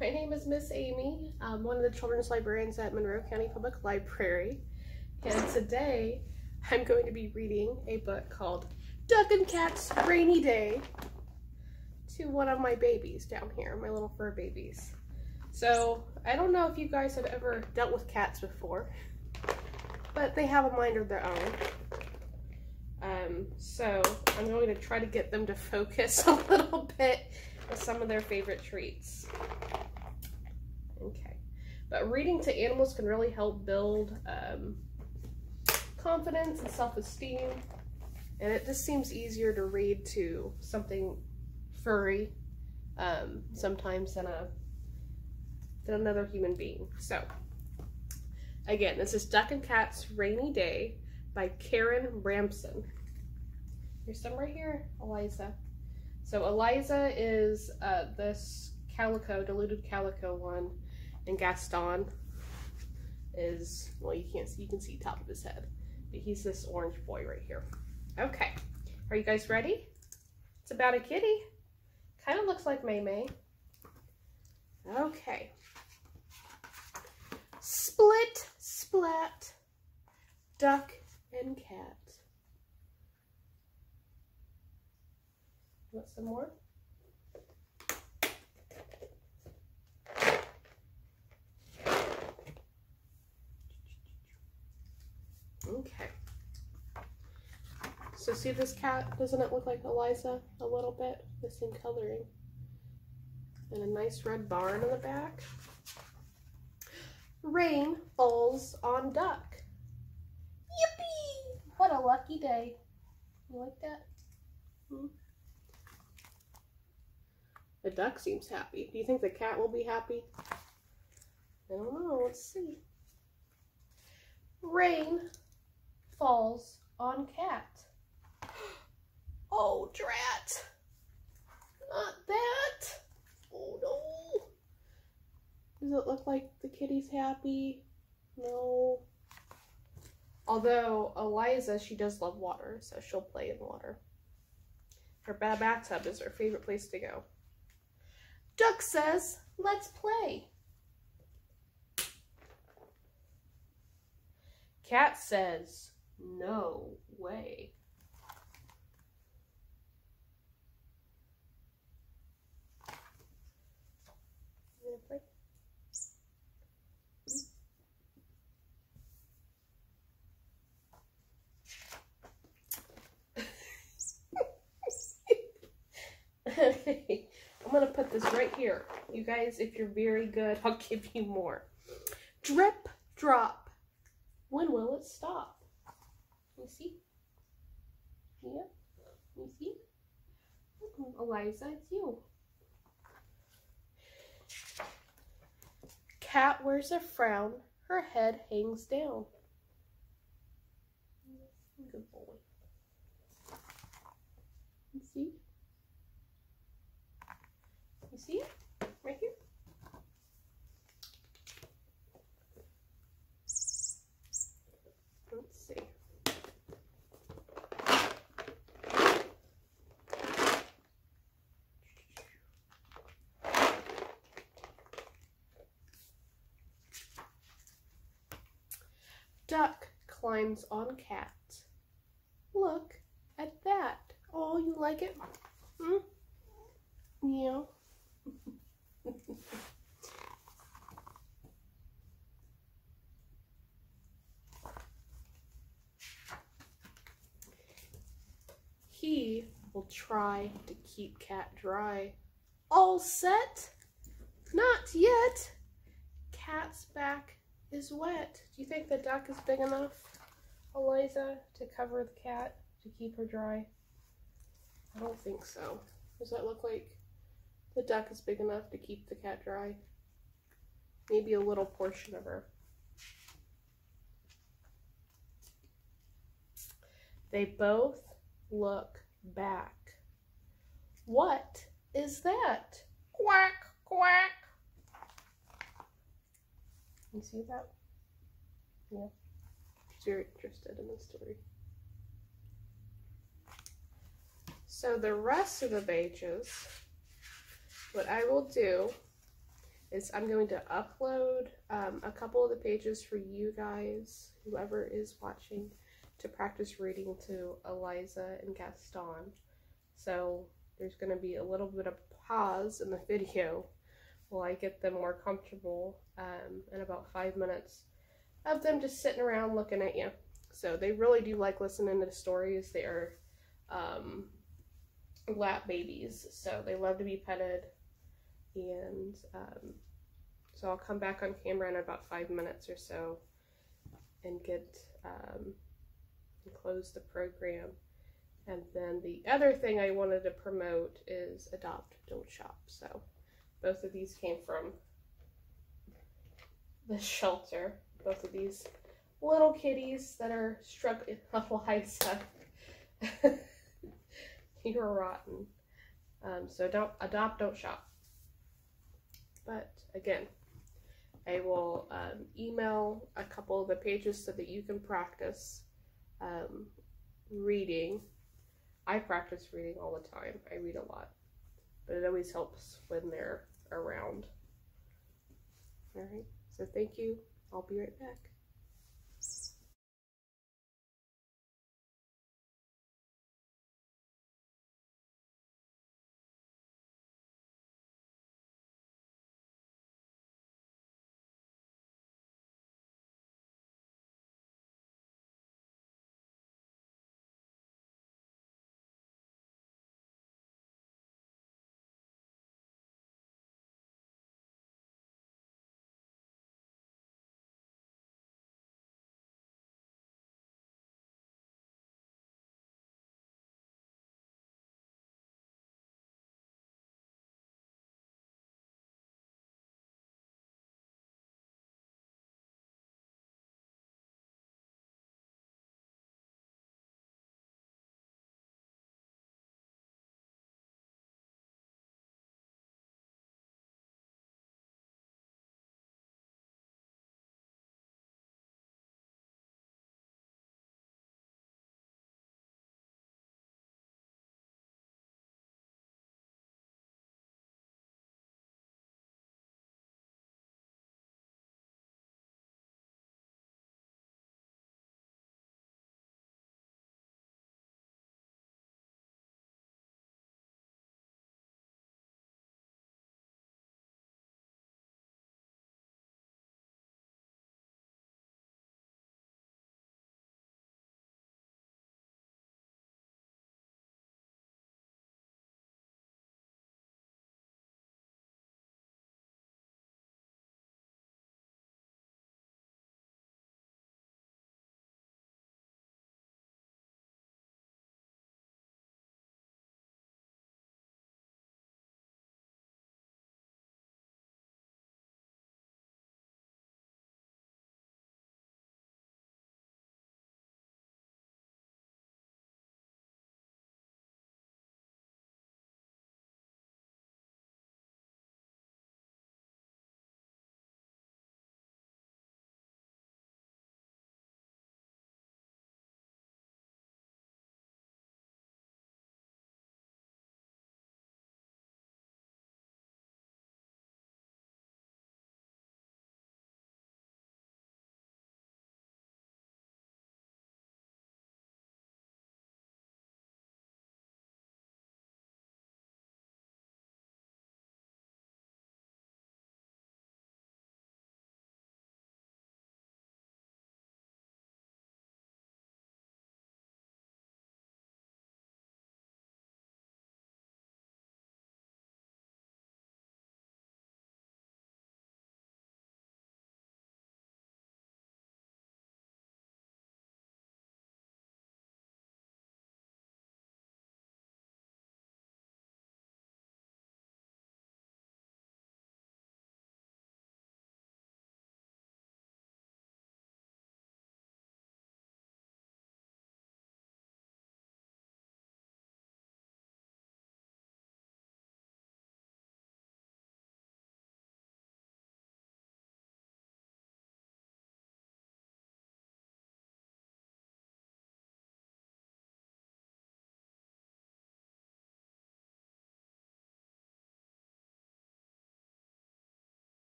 My name is Miss Amy. I'm one of the children's librarians at Monroe County Public Library. And today I'm going to be reading a book called Duck and Cat's Rainy Day to one of my babies down here, my little fur babies. So I don't know if you guys have ever dealt with cats before, but they have a mind of their own. Um, so I'm going to try to get them to focus a little bit with some of their favorite treats. But reading to animals can really help build um, confidence and self-esteem. And it just seems easier to read to something furry um, sometimes than a than another human being. So, again, this is Duck and Cat's Rainy Day by Carin Bramsen. Here's some right here, Eliza. So Eliza is uh, this calico, diluted calico one, and Gaston is, well, you can't see, you can see top of his head, but he's this orange boy right here. Okay, are you guys ready? It's about a kitty. Kind of looks like May May. Okay. Split, splat, duck and cat. Want some more? Okay. So see this cat, doesn't it look like Eliza a little bit? Missing coloring. And a nice red barn in the back. Rain falls on duck. Yippee! What a lucky day. You like that? Hmm? The duck seems happy. Do you think the cat will be happy? I don't know. Let's see. Rain falls on cat. Oh, drat. Not that. Oh, no. Does it look like the kitty's happy? No. Although Eliza, she does love water, so she'll play in water. Her bad bathtub is her favorite place to go. Duck says, let's play. Cat says, no way. I'm gonna put this right here. You guys, if you're very good, I'll give you more. Drip, drop. When will it stop? You see? Yeah, you see? Mm-hmm, Eliza, it's you. Cat wears a frown, her head hangs down. Good boy. You see? See it? Right here? Let's see. Duck climbs on cat. Look at that. Oh, you like it? Hmm? Yeah. Will try to keep cat dry. All set? Not yet. Cat's back is wet. Do you think the duck is big enough, Eliza, to cover the cat to keep her dry? I don't think so. Does that look like the duck is big enough to keep the cat dry? Maybe a little portion of her. They both look back. What is that? Quack, quack. You see that? Yeah. She's very interested in the story. So the rest of the pages, what I will do is I'm going to upload um, a couple of the pages for you guys, whoever is watching, to practice reading to Eliza and Gaston. So there's going to be a little bit of pause in the video while I get them more comfortable um, in about five minutes of them just sitting around looking at you. So they really do like listening to the stories. They are um, lap babies, so they love to be petted. And um, so I'll come back on camera in about five minutes or so and get um, and close the program. And then the other thing I wanted to promote is Adopt, Don't Shop. So both of these came from the shelter. Both of these little kitties that are struggling. Oh, Liza. You're rotten. Um, so don't adopt, don't shop. But again, I will um, email a couple of the pages so that you can practice um, reading. I practice reading all the time. I read a lot, but it always helps when they're around. All right, so thank you. I'll be right back.